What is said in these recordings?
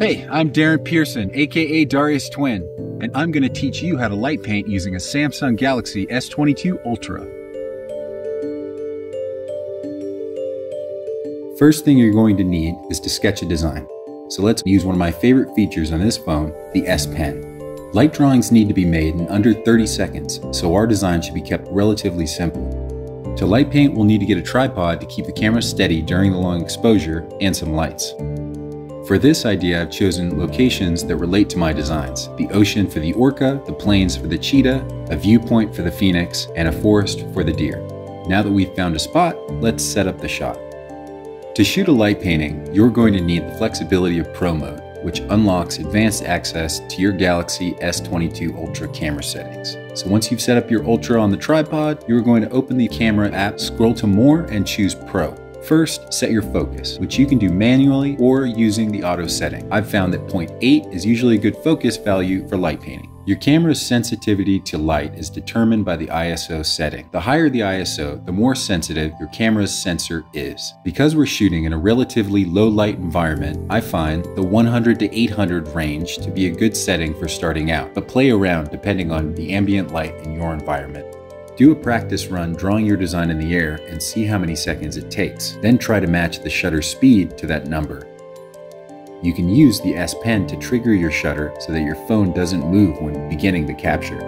Hey, I'm Darren Pearson, aka Dariustwin, and I'm going to teach you how to light paint using a Samsung Galaxy S22 Ultra. First thing you're going to need is to sketch a design. So let's use one of my favorite features on this phone, the S Pen. Light drawings need to be made in under 30 seconds, so our design should be kept relatively simple. To light paint, we'll need to get a tripod to keep the camera steady during the long exposure and some lights. For this idea, I've chosen locations that relate to my designs. The ocean for the orca, the plains for the cheetah, a viewpoint for the phoenix, and a forest for the deer. Now that we've found a spot, let's set up the shot. To shoot a light painting, you're going to need the flexibility of Pro Mode, which unlocks advanced access to your Galaxy S22 Ultra camera settings. So once you've set up your Ultra on the tripod, you're going to open the camera app, scroll to More, and choose Pro. First, set your focus, which you can do manually or using the auto setting. I've found that 0.8 is usually a good focus value for light painting. Your camera's sensitivity to light is determined by the ISO setting. The higher the ISO, the more sensitive your camera's sensor is. Because we're shooting in a relatively low light environment, I find the 100 to 800 range to be a good setting for starting out, but play around depending on the ambient light in your environment. Do a practice run drawing your design in the air and see how many seconds it takes. Then try to match the shutter speed to that number. You can use the S Pen to trigger your shutter so that your phone doesn't move when beginning the capture.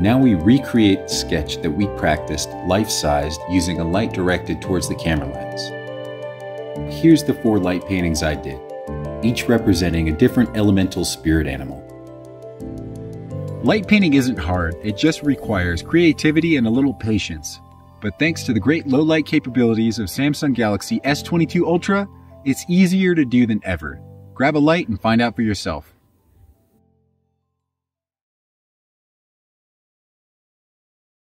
Now we recreate the sketch that we practiced life-sized using a light directed towards the camera lens. Here's the four light paintings I did, each representing a different elemental spirit animal. Light painting isn't hard, it just requires creativity and a little patience. But thanks to the great low light capabilities of Samsung Galaxy S22 Ultra, it's easier to do than ever. Grab a light and find out for yourself.